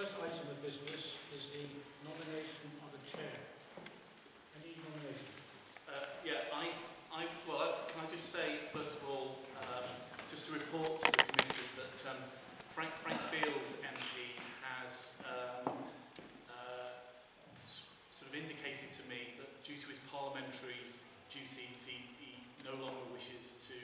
first item of business is the nomination of a chair. Any nomination? Uh, yeah, I, I, well, can I just say, first of all, um, just to report to the committee that um, Frank, Frank Field MP has um, uh, sort of indicated to me that due to his parliamentary duties, he, he no longer wishes to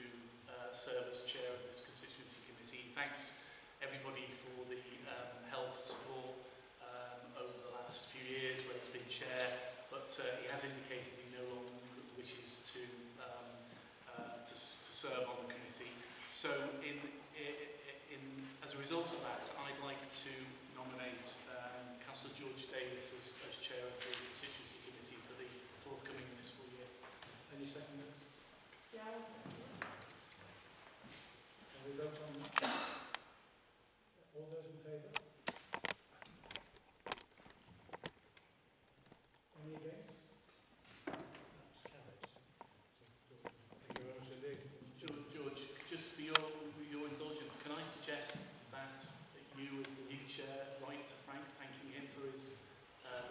uh, serve as chair of this constituency committee. Thanks everybody for the um, help and support um, over the last few years where he's been chair, but uh, he has indicated he no longer wishes to, um, uh, to, to serve on the committee. So in, i- i- in, as a result of that, I'd like to nominate um, Councillor George Davies as, as chair of the constituency committee for the forthcoming municipal year. Any seconders? Yeah, second. Can we vote on that? All those in favour? Any against? That's carried. Thank you very much indeed. George, George, just for your, with your indulgence, can I suggest that, that you, as the new chair, write to Frank thanking him for his... Uh,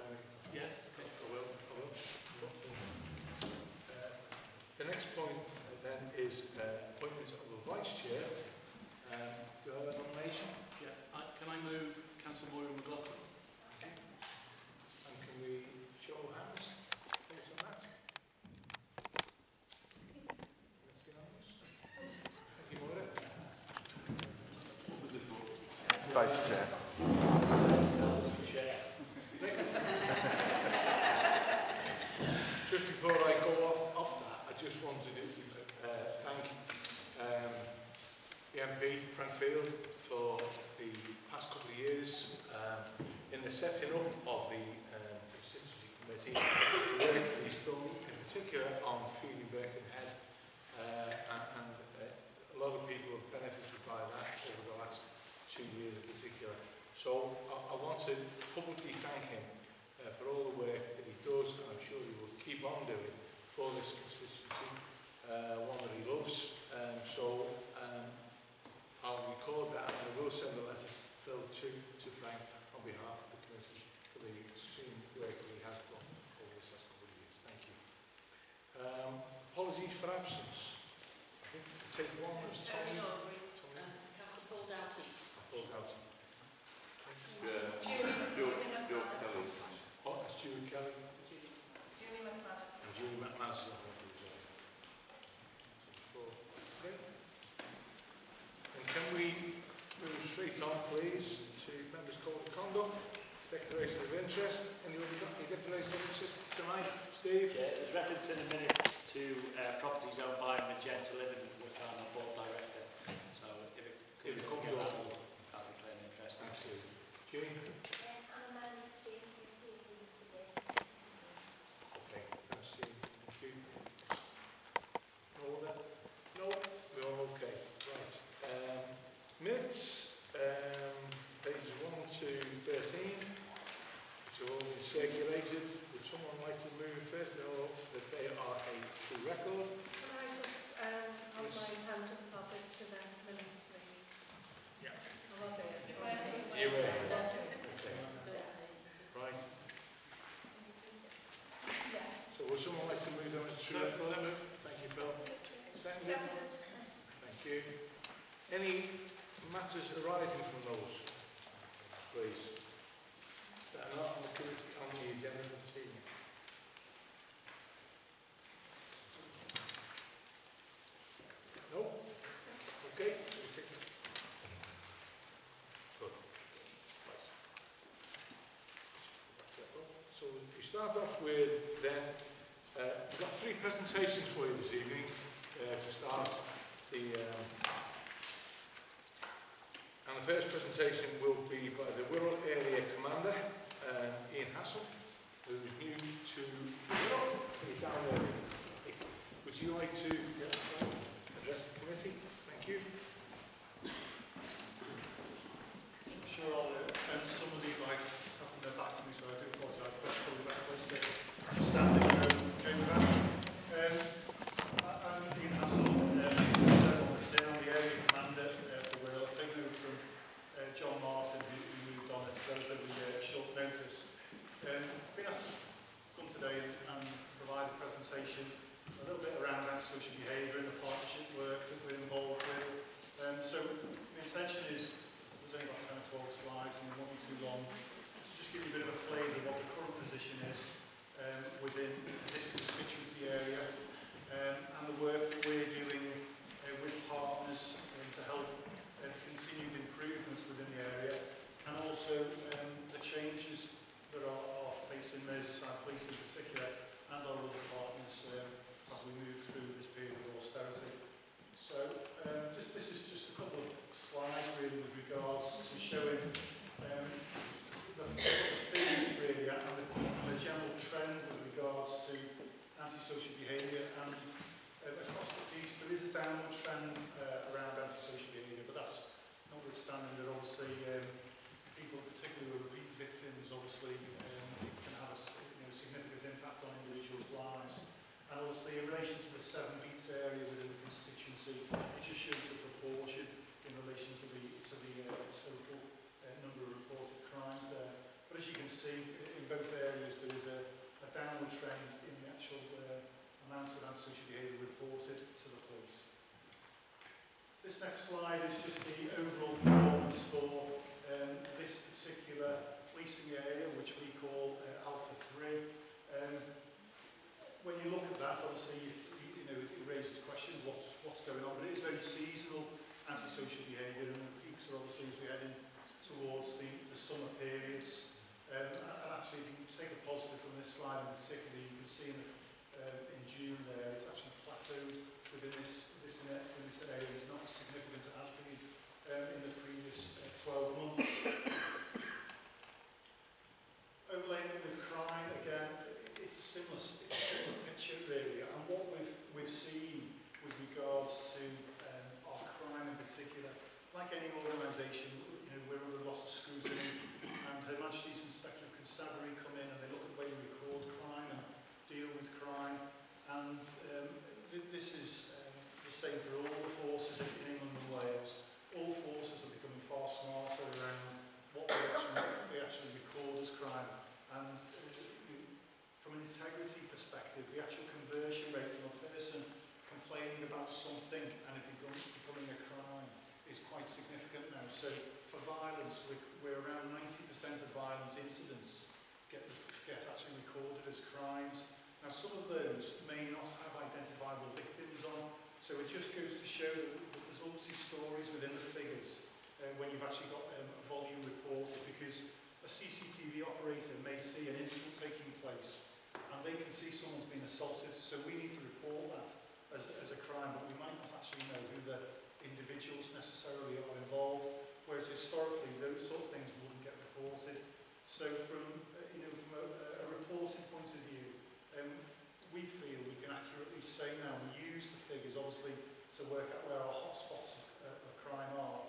yeah, okay. I will, I will. Uh, The next point uh, then is uh, appointment of a vice chair. Um, Do I have a nomination? Yeah, I, can I move Councillor Moira McLaughlin? And can we show of hands? Thoughts on that? That's unanimous. Thank you, Moira. Just before I go off, off that, I just wanted to uh, thank um, the MP, Frank Field, for the past couple of years um, in the setting up of the um, constituency committee, the work he's done, in particular on Feeding Birkenhead, uh, and, and uh, a lot of people have benefited by that over the last two years in particular. So I, I want to publicly thank him uh, for all the work that he does, and I'm sure he will keep on doing for this constituency, uh, one that he loves. Um, so um, I'll record that, and I will send a letter, Phil, to, to Frank on behalf of the committee for the extreme work that he has done over this last couple of years. Thank you. Um, apologies for absence. I think we take one as. Tony Aubrey, Tommy and Councillor Paul Doughty. pulled out. Julie McManus. Oh, that's Stuart Kelly Julie McManus. and Julie McManus. Four. Okay. And can we move straight on, please, to members' code of conduct, declaration of interest. Anyone got any declaration of interest tonight? Steve? Yeah, there's reference in a minute to uh, properties owned by Magenta Living, which I'm a board director. So if it If could it comes get up. that, I'll declare an interest. Thanks, Steve. Jane? Okay, thanks, Steve. Thank you. No other? No, we're all okay. Right. Um, minutes, um, pages 1 to 13, which have all been circulated. Would someone like to move first or that they are a true record? Can I just, um, hold Yes. my intent and add it to the minutes, please? Yeah. Or was it? You were. Okay. Right. Yeah. So would someone like to move them as true So- record? so moved. Thank you, Phil. Seconded? Thank you. Any arising from those, please? That are not on the on the agenda for this evening? No? Okay. So we start off with then, uh, we've got three presentations for you this evening uh, to start the um, and the first presentation will be by the Wirral Area Commander, um, Ian Hassall, who is new to Wirral. Would you like to address the committee? Thank you. I'm sure I'll, uh, and some of you might have to back to me, so I do apologise, but probably place to to stand if you're okay with that. Um, I- I'm Ian Hassall, uh, as it says on the tin, I'm the area commander uh, for Wirral, taking over from uh, John Martin, who, who moved on, as those that antisocial behaviour and uh, across the piece there is a downward trend uh, around antisocial behaviour but that's notwithstanding that obviously um, people particularly with repeat victims obviously um, can have a s- you know, significant impact on individuals' lives and obviously in relation to the seven beats area within the constituency it just shows the proportion in relation to the, to the uh, total uh, number of reported crimes there but as you can see in both areas there is a, a downward trend in the actual uh, amount of antisocial behaviour reported to the police. This next slide is just the overall performance for um, this particular policing area, which we call uh, Alpha 3. Um, when you look at that, obviously, you, know, it raises questions, what's, what's going on, but it is very seasonal antisocial behaviour, and the peaks are obviously as we head towards the, the summer periods. Um, and actually, if you take a positive from this slide in particular, you can see in, um, in June there, it's actually plateaued within this, this, in, in this area. It's not as significant as it has been um, in the previous uh, 12 months. Overlaying it with crime, again, it's a similar, it's a similar picture really. And what we've, we've seen with regards to um, our crime in particular, like any organisation, you know, we're of scrutiny and Her Majesty's Inspector of Constabulary come in and they look at the way we record crime and deal with crime and um, th- this is um, the same for all the forces in, England and Wales. All forces are becoming far smarter around what they actually, they actually record as crime and uh, from an integrity perspective, the actual conversion rate from a person complaining about something and it becoming a crime is quite significant now. So for violence, we're, around 90% of violence incidents get, get actually recorded as crimes. Now some of those may not have identifiable victims on, so it just goes to show that, that there's obviously stories within the figures uh, when you've actually got um, a volume reported because a CCTV operator may see an incident taking place and they can see someone's been assaulted, so we need to report that as, as a crime, but we might not actually know who the individuals necessarily are involved, whereas historically those sort of things wouldn't get reported. So from, uh, you know, from a, a reporting point of view, um, we feel we can accurately say now, we use the figures obviously to work out where our hotspots of, uh, of crime are,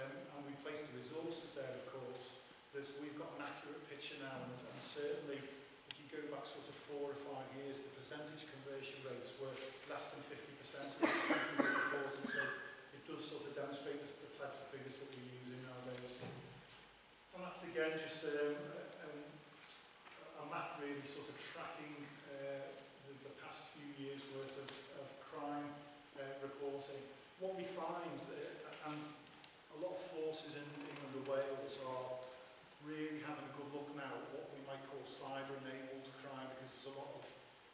um, and we place the resources there of course, that we've got an accurate picture now, and, and certainly if you go back sort of four or five years, the percentage conversion rates were less than 50% of the something we reported, so it does sort of demonstrate the, the types of figures that we're using nowadays. And that's again just um, um, a map really sort of tracking uh, the, the past few years worth of, of crime uh, reporting. What we find, uh, and a lot of forces in England and Wales are really having a good look now at what we might call cyber-enabled crime because there's a lot of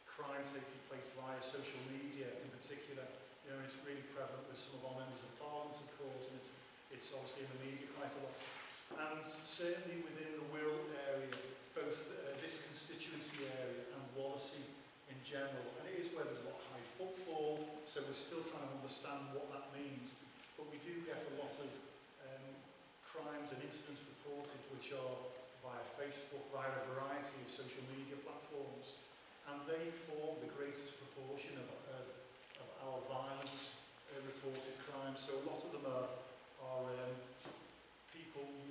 crime taking place via social media in particular. You know, it's really prevalent with some of our members of parliament, of course, and it's, it's obviously in the media quite a lot. And certainly within the Wirral area, both uh, this constituency area and Wallasey in general, and it is where there's a lot of high footfall, so we're still trying to understand what that means. But we do get a lot of um, crimes and incidents reported which are via Facebook, via a variety of social media platforms, and they form the greatest proportion of, of, of our violence uh, reported crimes. So a lot of them are, are um,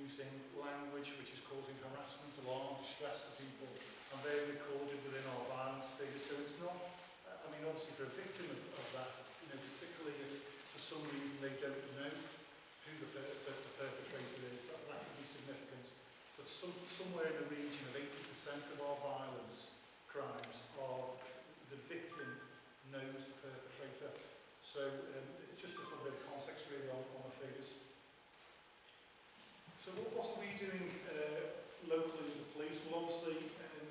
using language which is causing harassment, alarm, distress to people, and they're recorded within our violence figures. So it's not, I mean, obviously for a victim of, of that, you know, particularly if for some reason they don't know who the, per, the, the perpetrator is, that, that could be significant. But some, somewhere in the region of 80% of our violence crimes are the victim knows the perpetrator. So um, it's just a little bit of context really on, on the figures. So what, what are we doing uh, locally as the police? Well, obviously, um,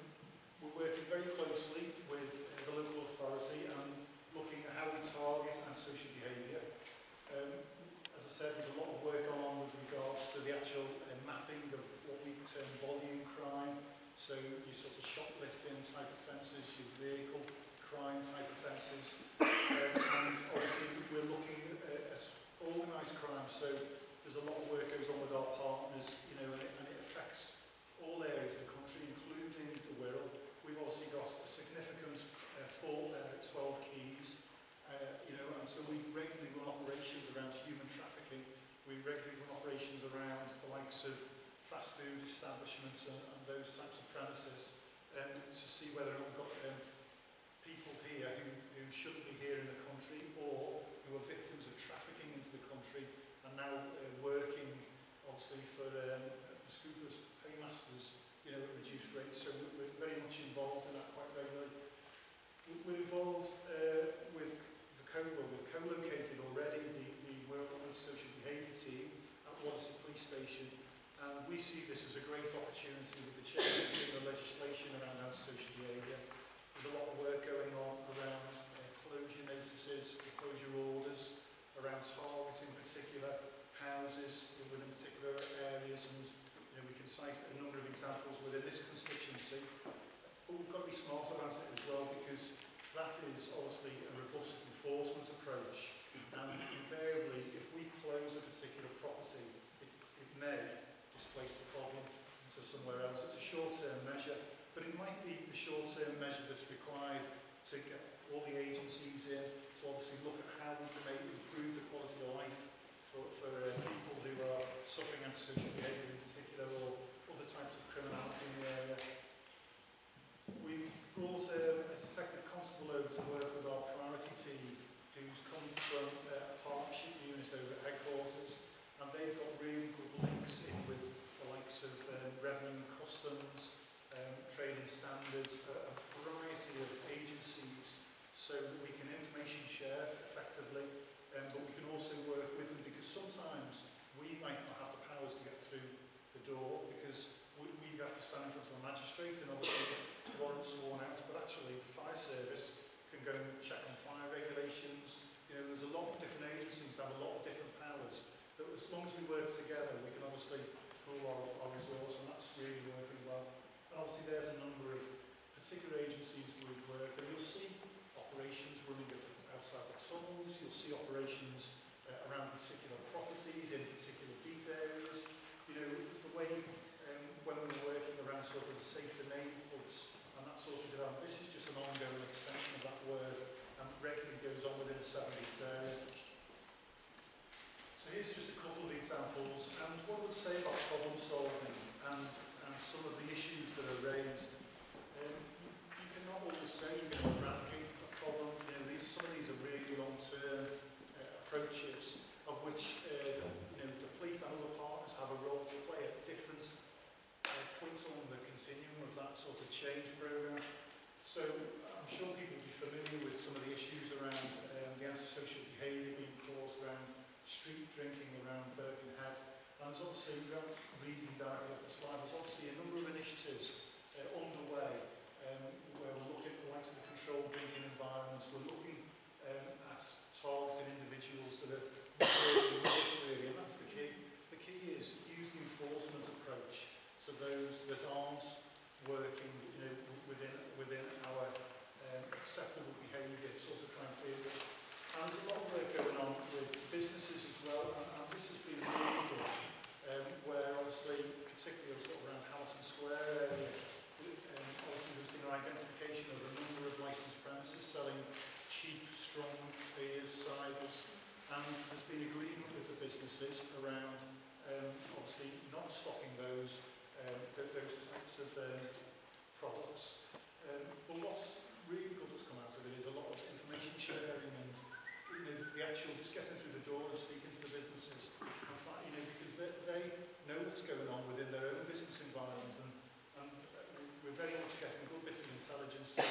we're working very closely with uh, the local authority and looking at how we target antisocial behaviour. Um, as I said, there's a lot of work going on with regards to the actual uh, mapping of what we term volume crime. So your sort of shoplifting type offences, your vehicle crime type offences. Um, and obviously we're looking at, at organised crime. So there's a lot of work goes on with our partners, you know, and it, and it affects all areas of the country, including the Wirral. We've obviously got a significant uh, port there at Twelve Quays, uh, you know, and so we regularly run operations around human trafficking. We regularly run operations around the likes of fast food establishments and, and those types of premises um, to see whether or not we've got um, people here who, who shouldn't be here in the country or who are victims of trafficking into the country and now uh, working obviously for um, scrupulous paymasters, you know, at reduced rates. So we- we're very much involved in that quite regularly. We- We're involved uh, with the co we've co-located already the, the on Social Behaviour team at Wallasey Police Station and we see this as a great opportunity with the change in the legislation around antisocial behaviour. There's a lot of work going on around uh, closure notices, closure orders, around targeting particular houses within particular areas and you know, we can cite a number of examples within this constituency. But we've got to be smart about it as well because that is obviously a robust enforcement approach and invariably if we close a particular property it, it may displace the problem to somewhere else. It's a short-term measure, but it might be the short-term measure that's required to get all the agencies in obviously look at how we can make improve the quality of life for, for uh, people who are suffering antisocial behaviour in particular or other types of criminality in the area. We've brought um, a detective constable over to work with our priority team who's come from uh, a partnership unit over at headquarters and they've got really good links in with the likes of um, revenue and customs, um, trading standards, a, a variety of agencies so that we can information share effectively um, but we can also work with them because sometimes we might not have the powers to get through the door because we, we have to stand in front of a magistrate and obviously get warrants sworn out but actually the fire service can go and check on fire regulations you know there's a lot of different agencies that have a lot of different powers that as long as we work together, we can obviously pool our, our and that's really working well. And obviously, there's a number of particular agencies we've worked, and you'll see operations running outside the tunnels, you'll see operations uh, around particular properties in particular beat areas. You know, the way um, when we're working around sort of the safer neighbourhoods and that sort of development, this is just an ongoing extension of that work and regularly goes on within a seven beat area. So here's just a couple of examples, and what I would say about problem solving and, and some of the issues that are raised. Um, you, cannot always say you're going to eradicate a problem. You know, these, some of these are really long-term uh, approaches, of which uh, you know, the police and other not stopping those, um, those types of um, products. Um, but what's really good that's come out of it is a lot of information sharing and you know, the actual just getting through the door and speaking to the businesses. You know, because they, they know what's going on within their own business environment and, and uh, we're very much getting good bits of intelligence to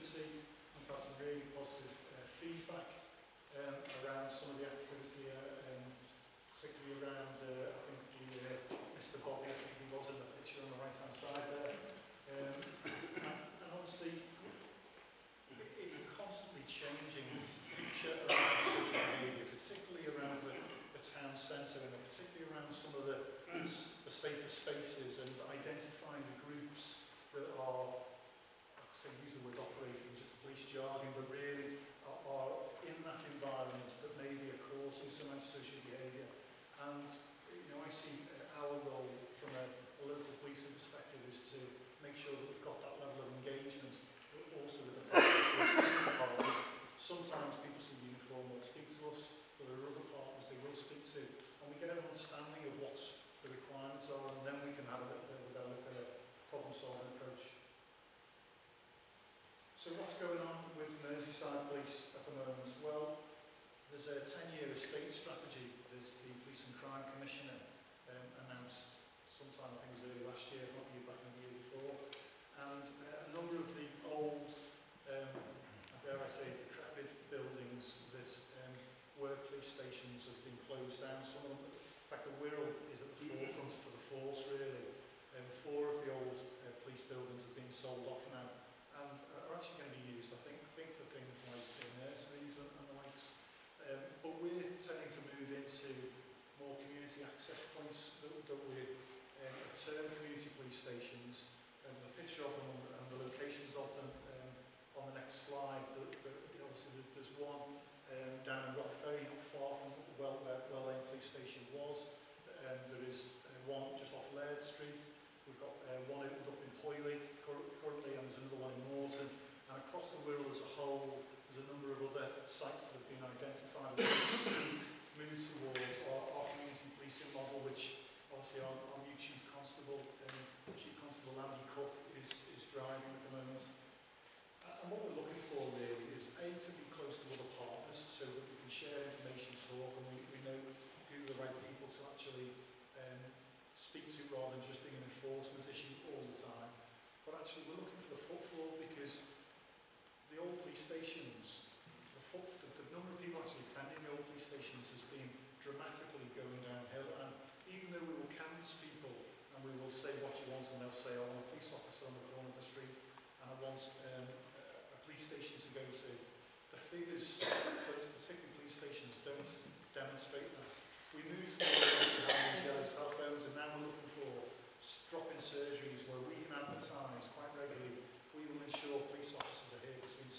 constituency. We've had some really positive uh, feedback um, around some of the activity, uh, um, particularly around uh, I think the, uh, Mr Bobby, I think he was in the picture on the right hand side there. Um, and, and obviously it's a constantly changing picture around social media, particularly around the, the town centre and particularly around some of the, the safer spaces and identifying the groups that are, say use the word operating, just police jargon, but really are, are in that environment that maybe are causing some antisocial behaviour. And, you know, I see uh, our role from a, a local policing perspective is to make sure that we've got that level of engagement, but also with the partners. Sometimes people see uniform won't speak to us, but there are other partners they will speak to, and we get an understanding of what the requirements are, and then we can have a little bit of a look at a problem-solving approach. So what's going on with Merseyside Police at the moment? Well, there's a 10-year estate strategy that the Police and Crime Commissioner um, announced sometime, I think it was early last year, not year back in the year before. And uh, a number of the old, um, dare I say, decrepit buildings that um, were police stations have been closed down. Some of them, in fact, the Wirral is at the forefront for the force, really. And four of the old uh, police buildings have been sold off now actually going to be used, I think, think for things like nurseries and, and the likes. Um, but we're tending to move into more community access points that, that we um, have termed community police stations. And the picture of them and, the locations of them um, on the next slide. Obviously, there's, there's one um, down in Rock Ferry, not far from well, where Well Lane Police Station was. Um, there is uh, one just off Laird Street. We've got uh, one opened up in Hoylake cur currently, and there's another one in Moreton. And across the Wirral as a whole, there's a number of other sites that have been identified that move towards our, our community policing model, which obviously our, our new Chief Constable, um, Chief Constable Andy Cook, is, is driving at the moment. Uh, and what we're looking for really is A, to be close to other partners so that we can share information, talk, and we, we know who the right people to actually um, speak to rather than just being an enforcement issue all the time. But actually we're looking for the footfall because the old police stations, the, the, the number of people actually attending the old police stations has been dramatically going downhill and even though we will canvass people and we will say what you want and they'll say oh, I want a police officer on the corner of the street and I want um, a, police station to go to, the figures for particularly police stations don't demonstrate that. We moved having yellow telephones and now we're looking for drop-in surgeries where we can advertise quite regularly. We will ensure police officers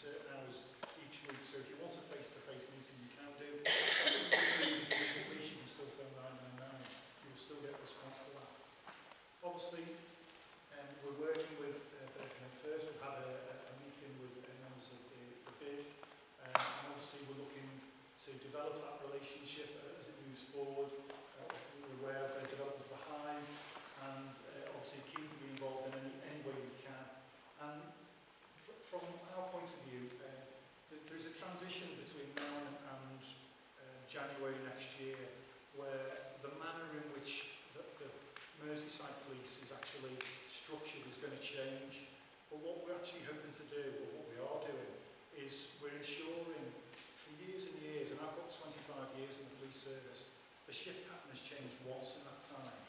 are here between certain hours each week. So if you want a face-to-face meeting, you can do. That doesn't mean if you need the police, you can still phone 999. You will still get a response to that. Obviously, um, we're working with uh, Birkenhead First. We've had a, a, a meeting with uh, members of the, the bid. Um, and obviously, we're looking to develop that relationship uh, as it moves forward. Uh, we're aware of the development of the Hive and uh, obviously keen to be involved in any, any way we can. And fr from our point of view, uh, th there is a transition between now and, and uh, January next year where the manner in which the, the Merseyside Police is actually structured is going to change. But what we're actually hoping to do, or what we are doing, is we're ensuring for years and years, and I've got 25 years in the police service, the shift pattern has changed once in that time.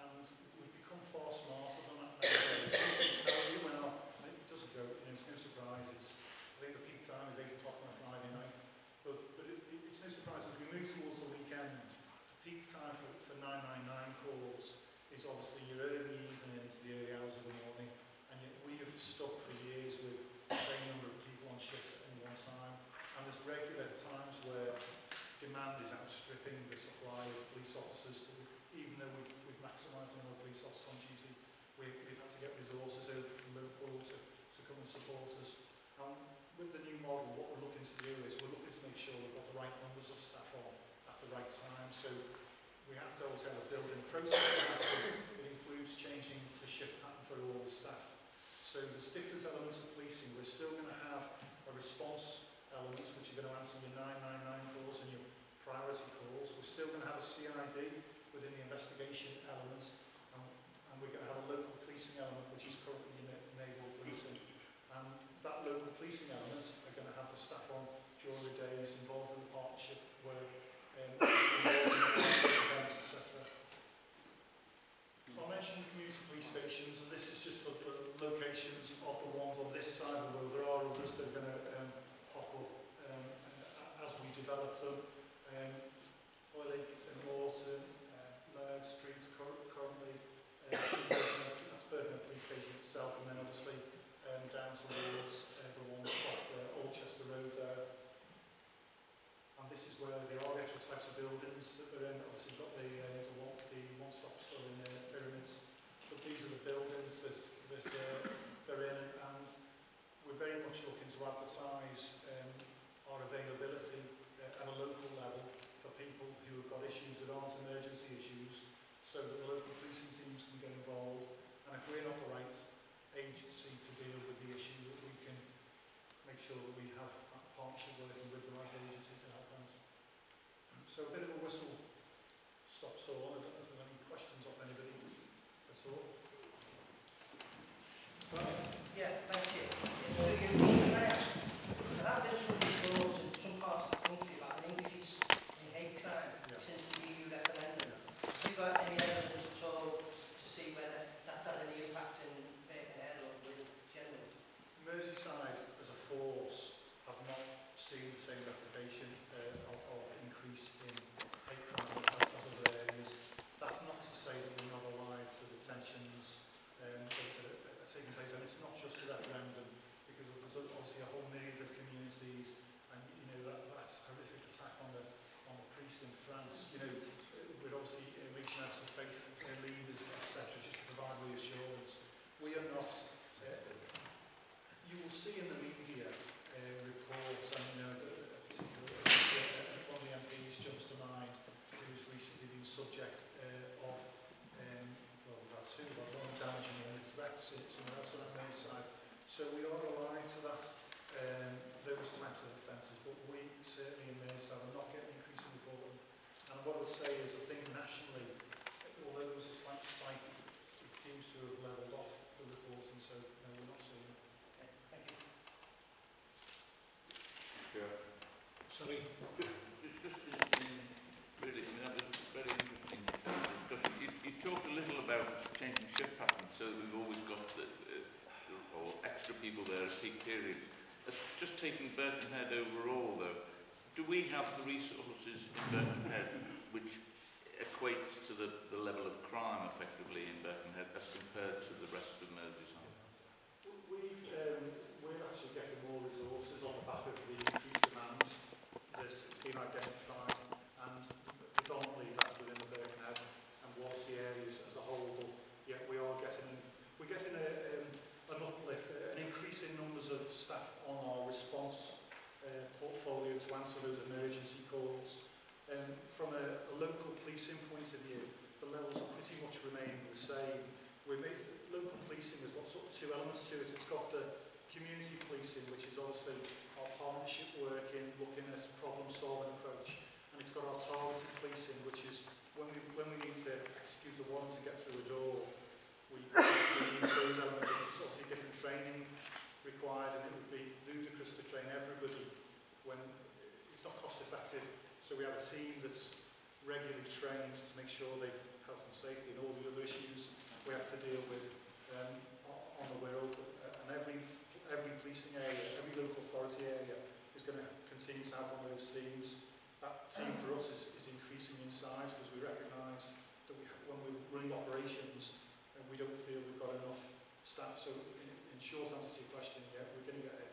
And we've become far smarter than that nowadays. We can tell you when our, and it doesn't go, you know, it's no surprise, it's, I think the peak time is 8 o'clock on a Friday night. But, but it, it, it's no surprise as we move towards the weekend, the peak time for, for 999 calls is obviously your early evening into the early hours of the morning. And yet we have stuck for years with the same number of people on shift at any one time. And there's regular times where demand is outstripping the supply of police officers. To, even though we've, we've maximised the number of police officers on duty, we, we've had to get resources over from Liverpool to, to with the new model, what we're looking to do is we're looking to make sure we've got the right numbers of staff on at the right time. So we have to always have a building process. It includes changing the shift pattern for all the staff. So there's different elements of policing. We're still going to have a response element, which are going to answer your 999 calls and your priority calls. We're still going to have a CID within the investigation element, and, and we're going to have a local policing element, which is currently enabled policing. And that local policing element are going to have the staff on during the days involved in the partnership work, um, the events, etc. I mentioned community police stations, and this is just the, the locations of the ones on this side of the road. There are others that are going to um, pop up um, as we develop them. Um, and Moreton, uh, Laird Street cur- currently, uh, that's Bergen Police Station itself, and then obviously roads, uh, the one that's off uh, Oldchester Road there. And this is where there are the actual types of buildings that they're in. Obviously, you've got the, uh, the, one, the one-stop store in the pyramids. But these are the buildings that, that uh, they're in, and we're very much looking to advertise um, our event So we are alive to that, um, those types of offences, but we certainly in Merseyside are not getting increasing reporting. And what I would say is, I think nationally, although there was a slight spike, it seems to have levelled off the reporting, so no, we're not seeing it. Okay, thank you. Sorry. Just in, in really, I mean, that was a very interesting discussion. You, you talked a little about changing shift patterns, so we've always got the, uh, or extra people there at peak periods. That's just taking Birkenhead overall, though, do we have the resources in Birkenhead which equates to the, the level of crime effectively in Birkenhead as compared to the rest of Merseyside? We've, um, we're actually getting more resources on the back of the increased demand. It's been identified, and predominantly that's within the Birkenhead and Wallasey areas as a whole. But we are getting, we're getting a, um, an uplift, an increase in numbers of staff on our response uh, portfolio to answer those emergency calls. Um, from a, a local policing point of view, the levels are pretty much remaining the same. We local policing has got sort of two elements to it. It's got the community policing, which is obviously our partnership working, looking at problem-solving approach, and it's got our targeted policing, which is when we when we need to execute a warrant to get through a door, we, we use those elements. there's obviously different training required and it would be ludicrous to train everybody when it's not cost effective. So we have a team that's regularly trained to make sure they health and safety and all the other issues we have to deal with um, on the world and every every policing area, every local authority area is going to continue to have one of those teams. That team for us is, is increasing in size because we recognise that we, when we're running operations and we don't feel we've got enough staff. So in, in short answer to your question, yeah, we're going to get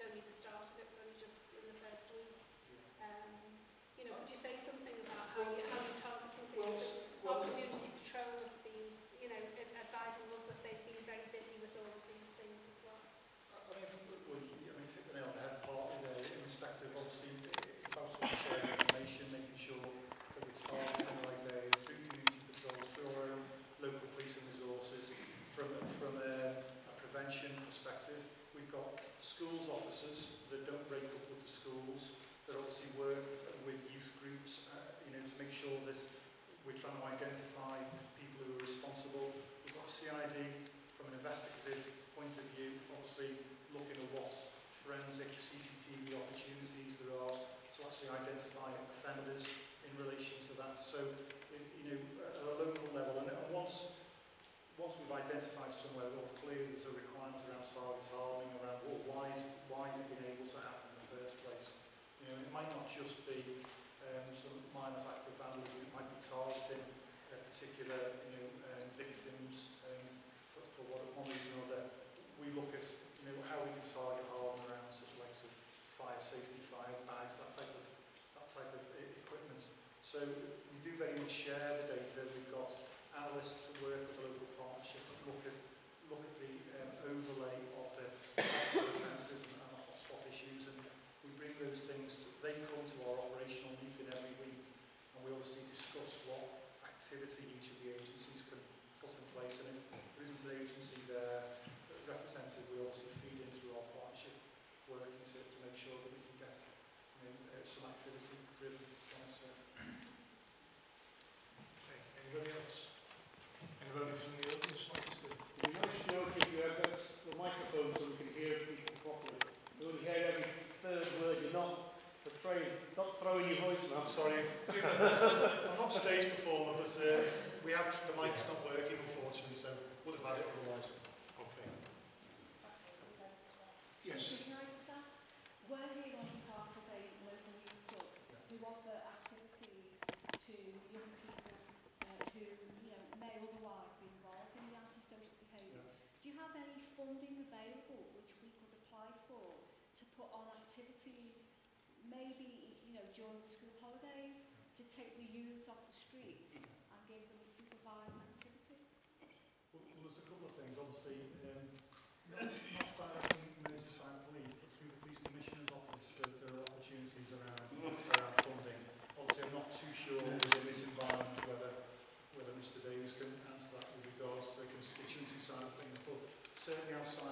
it's only the start of it, we're only just in the first week. Yeah. Um, you know, could you say something about how, well, you, how you're targeting things well, well, community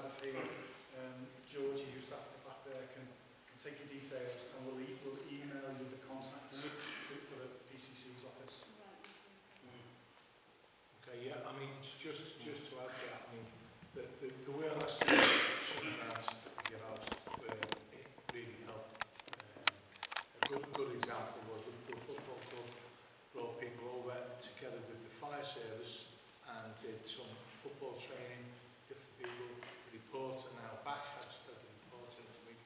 um, Georgie, who sat at the back there, can, can take your details and will, e- will email you the contacts for, for the PCC's office. Okay. Yeah, I mean, just, just to add to that, I mean, the, the, the way grants that we get out, where it really helped. Um, a good, good example was Liverpool Football Club brought people over together with the fire service and did some football training, different people, thought and now back have studied thought and me.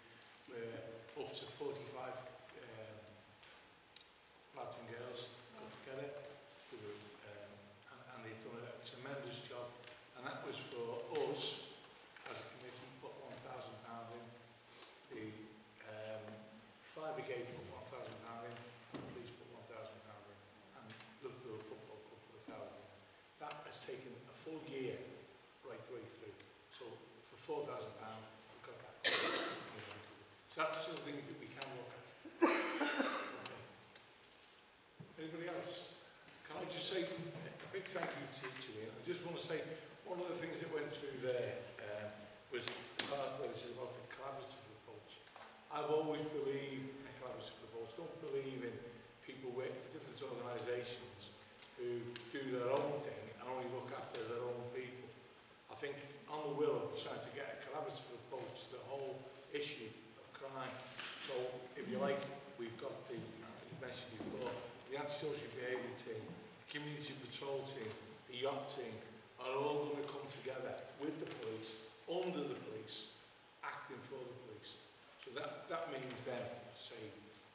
were up to 45 um, lads and girls got together. Who were, um, and, and they've done a tremendous job. And that was for us as a committee put £1,000 in. The um, fire brigade put £1,000 in the police put £1,000 in and Liverpool Football Club put £1,000 that has taken a full year £4,000 we've got that. so that's the sort of thing that we can look at. Anybody else? Can I just say a big thank you to to me? I just want to say one of the things that went through there um, was the part where this is about the collaborative approach. I've always believed in a collaborative approach. Don't believe in people working for different organisations who do their own thing and only look after their own people. I think the will trying to get a collaborative approach to the whole issue of crime. So if you like, we've got the, uh, you mentioned before, the antisocial behaviour team, the community patrol team, the YOT team, are all going to come together with the police, under the police, acting for the police. So that, that means then, say,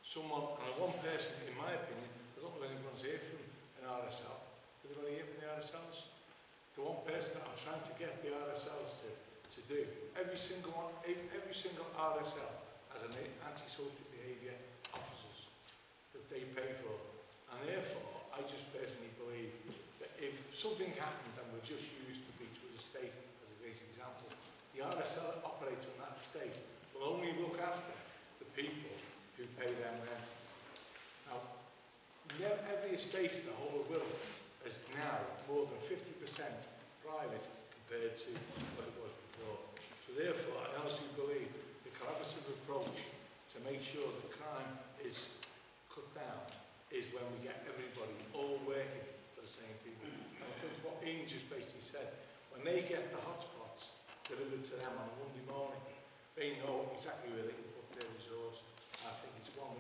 someone, and one person, in my opinion, I don't know if anyone's here from an RSL. Anybody here from the RSLs? The one person that I'm trying to get the RSLs to, to do. Every single one, every single RSL has an antisocial behaviour officers that they pay for. And therefore, I just personally believe that if something happened and we just used the Beechwood estate as a great example, the RSL that operates on that estate will only look after the people who pay them rent. Now, every estate in the whole of Wirral is now more than 50% private compared to what it was before. So therefore, I honestly believe the collaborative approach to make sure that crime is cut down is when we get everybody all working for the same people. And I think what Ian just basically said, when they get the hotspots delivered to them on a Monday morning, they know exactly where they can put their resource. I think it's one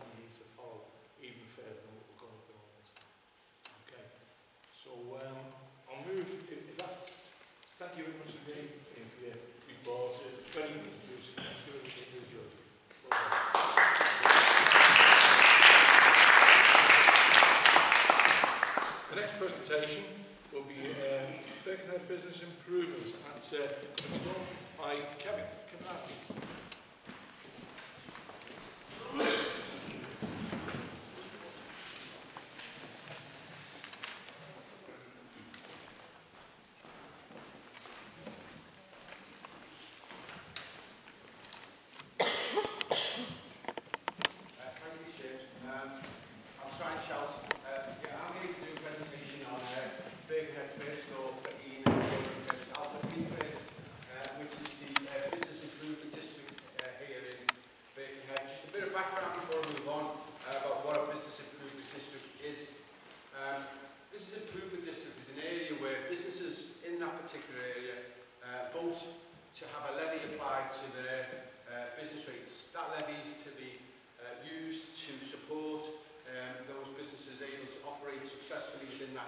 So um, I'll move, if, if that's, thank you very much today and for your report. uh, very interesting. That's good. It is yours. The next presentation will be um, Birkenhead Business Improvements at uh, by Kevin Cavati.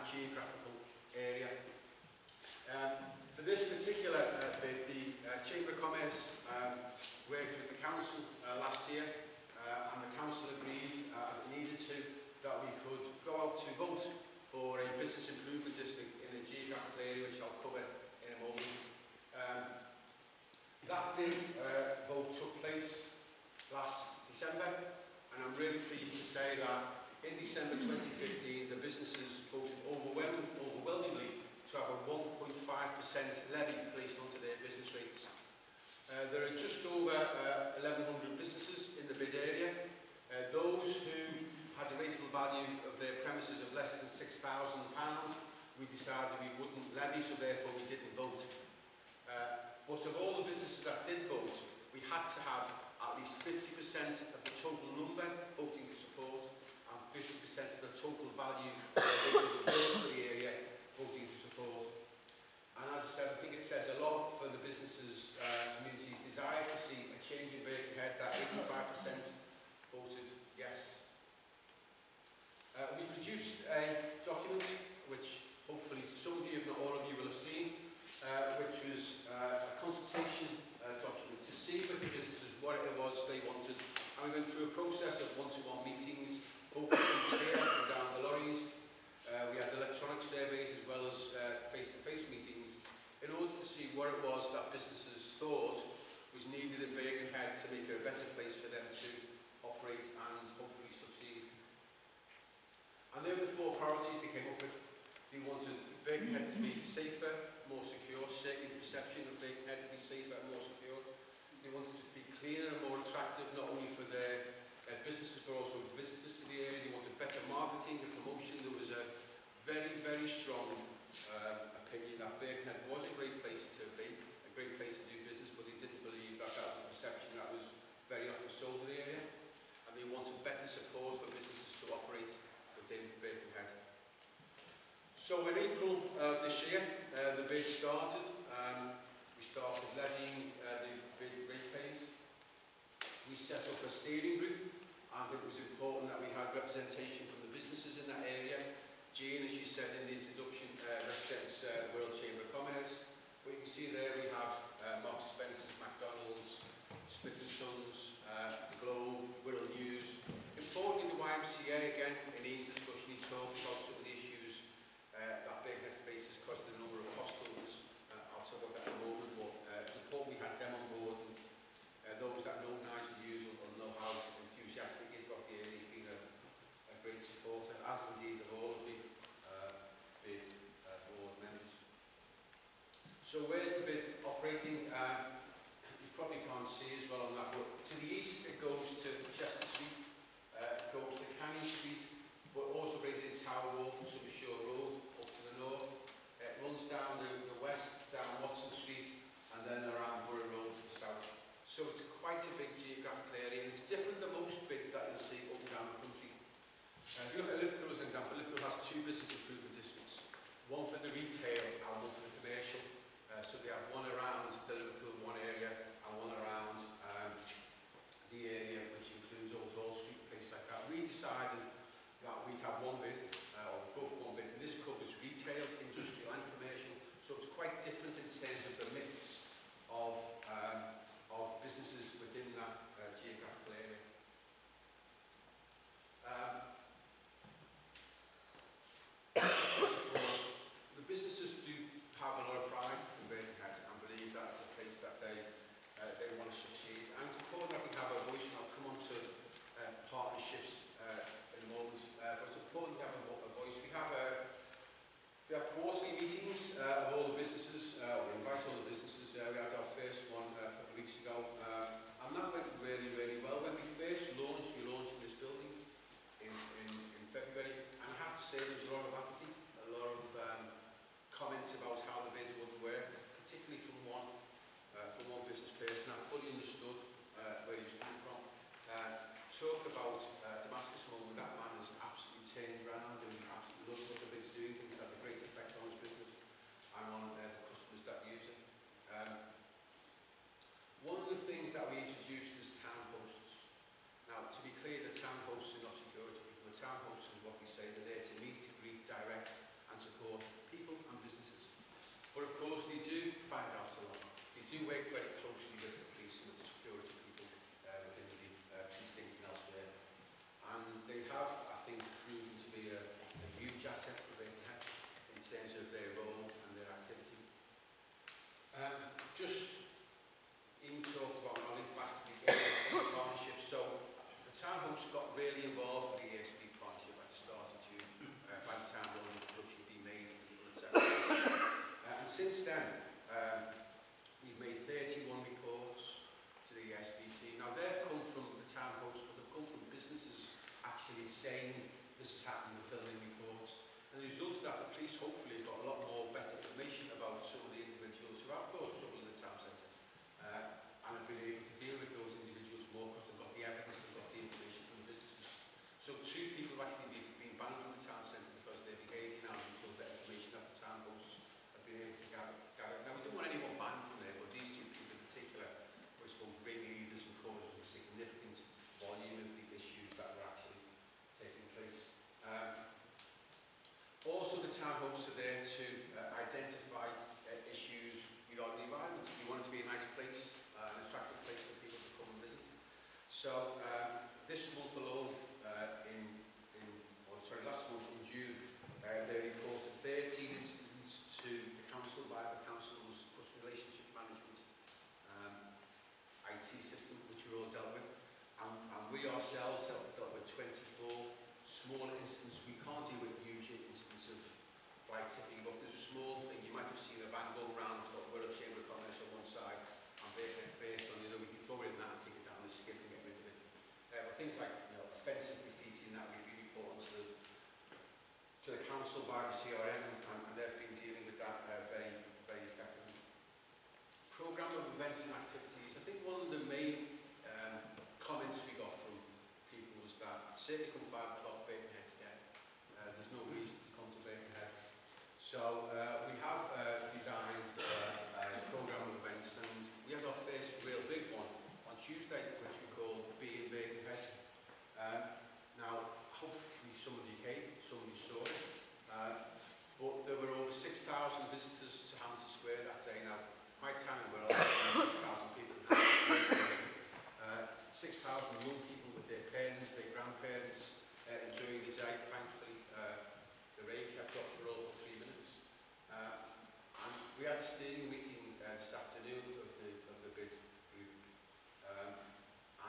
geographical area. Um, for this particular uh, bit, the uh, Chamber of Commerce um, worked with the Council uh, last year uh, and the Council agreed, uh, as it needed to, that we could go out to vote for a business improvement district in a geographical area which I'll cover in a moment. Um, that did uh, vote took place last December and I'm really pleased to say that in December 2015 the businesses voted overwhelming, overwhelmingly to have a 1.5% levy placed onto their business rates. Uh, there are just over uh, 1,100 businesses in the bid area. Uh, those who had a rateable value of their premises of less than £6,000, we decided we wouldn't levy, so therefore we didn't vote. Uh, but of all the businesses that did vote, we had to have at least 50% of the total number voting to support 50% of the total value of the area voting to support. And as I said, I think it says a lot for the businesses' uh, community's desire to see a change in Birkenhead that 85% voted yes. Uh, we produced a document which hopefully some of you, if not all of you, will have seen, uh, which was uh, a consultation uh, document to see with the businesses what it was they wanted. And we went through a process of one-to-one meetings, focus groups here and down the lorries. Uh, we had electronic surveys as well as uh, face-to-face meetings in order to see what it was that businesses thought was needed in Birkenhead to make it a better place for them to operate and hopefully succeed. And there were the four priorities they came up with. They wanted Birkenhead to be safer, more secure, certainly the perception of Birkenhead to be safer and more secure. They wanted to be cleaner and more attractive, not only for their uh, businesses but also visitors to the area. They wanted better marketing and promotion. There was a very, very strong um, opinion that Birkenhead was a great place to be, a great place to very often sold in the area, and they wanted better support for businesses to operate within Birkenhead. So in April of this year, uh, the bid started. Um, we started levying uh, the bid rate pays. We set up a steering group, and it was important that we had representation from the businesses in that area. Jane, as she said in the introduction, uh, represents uh, World Chamber of Commerce. But you can see there we have uh, Marks Spencer's, McDonald's, Sons, uh, The Globe, Wirral News. Importantly, the YMCA, again, in these discussion, he talked about council by the CRM and, and they've been dealing with that uh, very, very effectively. Programme of events and activities. I think one of the main um, comments we got from people was that certainly come 5 o'clock, Birkenhead's dead. Uh, there's no reason to come to Birkenhead. So uh, we have uh, designed uh, a programme of events and we had our first real big one on Tuesday which we called Being Birkenhead. Um, now hopefully some of you came, some of you saw it. 6,000 visitors to Hampton Square that day. Now, my time were 6,000 people. uh, 6,000 young people with their parents, their grandparents uh, enjoying the day. Thankfully, uh, the rain kept off for all three minutes. Uh, and we had a steering meeting uh, this afternoon of the, of the big group. Um,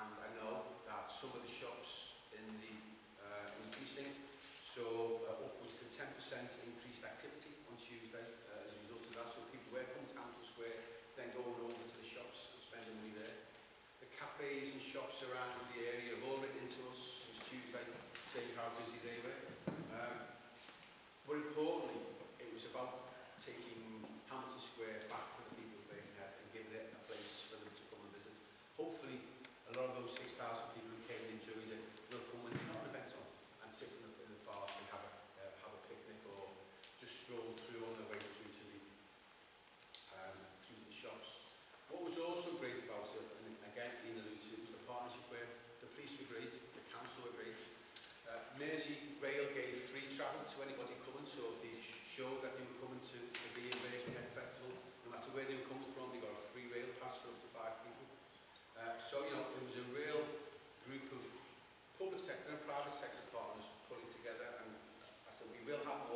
and I know that some of the shops in the, uh, precinct saw uh, upwards to 10% increased activity Tuesday uh, as a result of that. So people were coming to Hampton Square, then going over to the shops and spending money there. The cafes and shops around the area have all written to us since Tuesday, saying how busy they were. Um, but importantly, it was about taking Hampton Square back for the people of Birkenhead and giving it a place for them to come and visit. Hopefully, a lot of those 6,000 people Mersey Rail gave free travel to anybody coming, so if they showed that they were coming to the Beer Mersey Head Festival, no matter where they were coming from, they got a free rail pass for up to five people. Uh, so, you know, it was a real group of public sector and private sector partners pulling together, and I said, we will have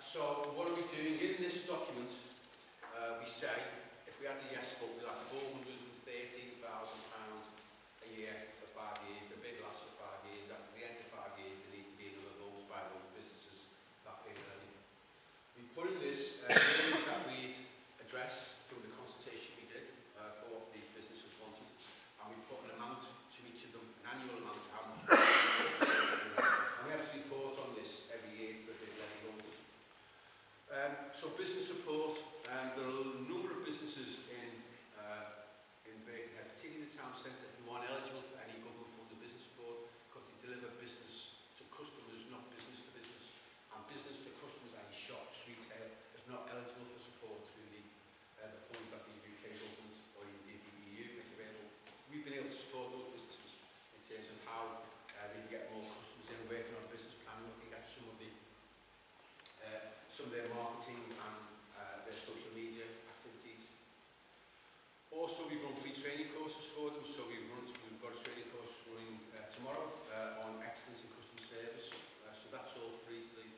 so what are we doing? In this document, uh, we say, if we had a yes vote, we'd have 400 14 training courses for them, so we've, run, we've got a training course running uh, tomorrow uh, on excellence in customer service. Uh, so that's all free to the,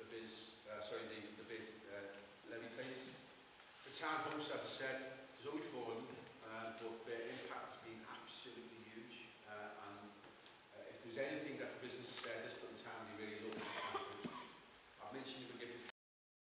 the biz, uh, sorry, the, the bid uh, levy pays. The town homes, as I said,